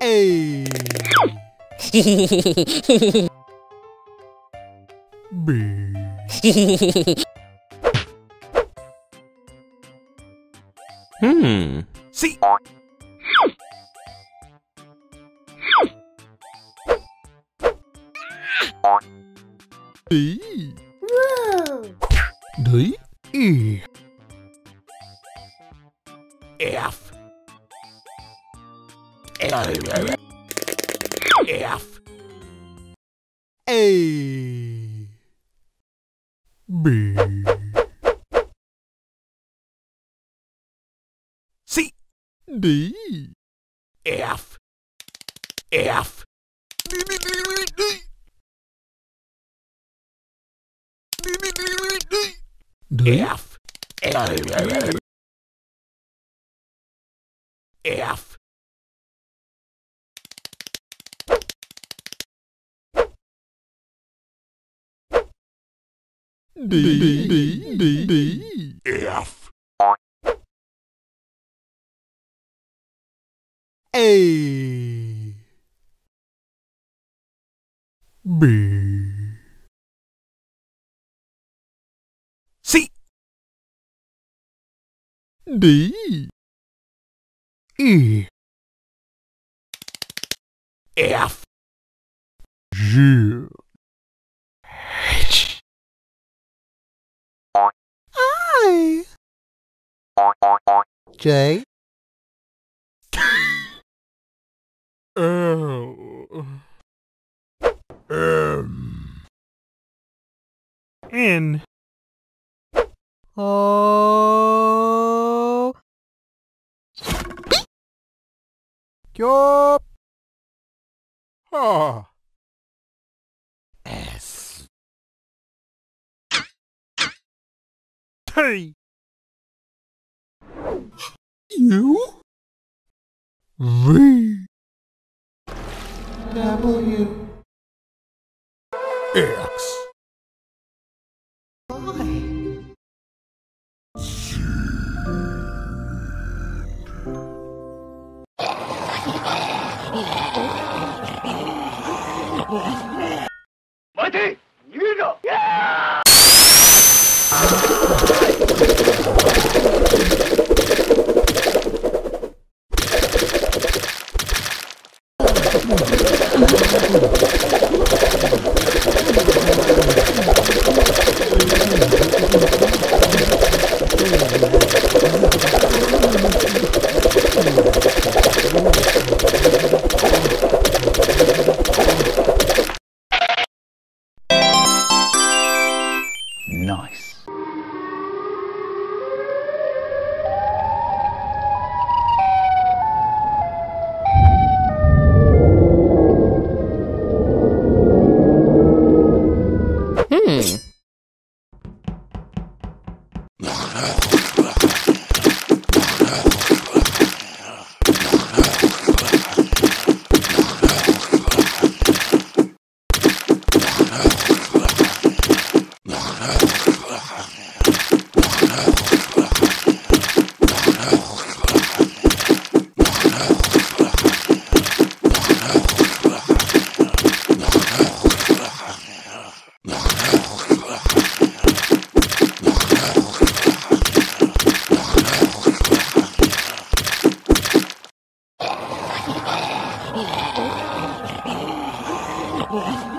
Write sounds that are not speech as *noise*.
A. *laughs* B. Hmm. C. D. D. E. F. A. B. C. D. F. F. D. D. D. D. D. F. F. F. D. D. D. D. F. A. B. C. D. E. F. G. J. L. M. N. O. Yup. Ah. S. T. U. V. W. X. nice. Thank Oh. *laughs*